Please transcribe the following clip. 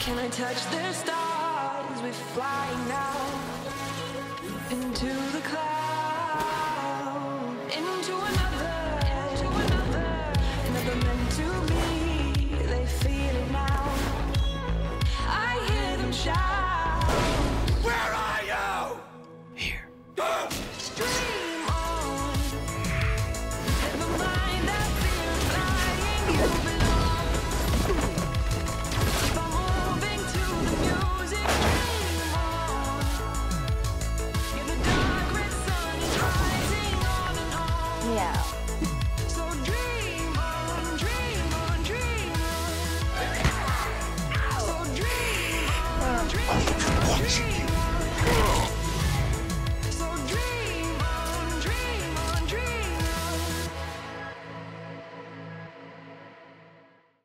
Can I touch the stars? We're flying now into Yeah. So dream on, dream on, dream on. So dream on, dream on, dream on.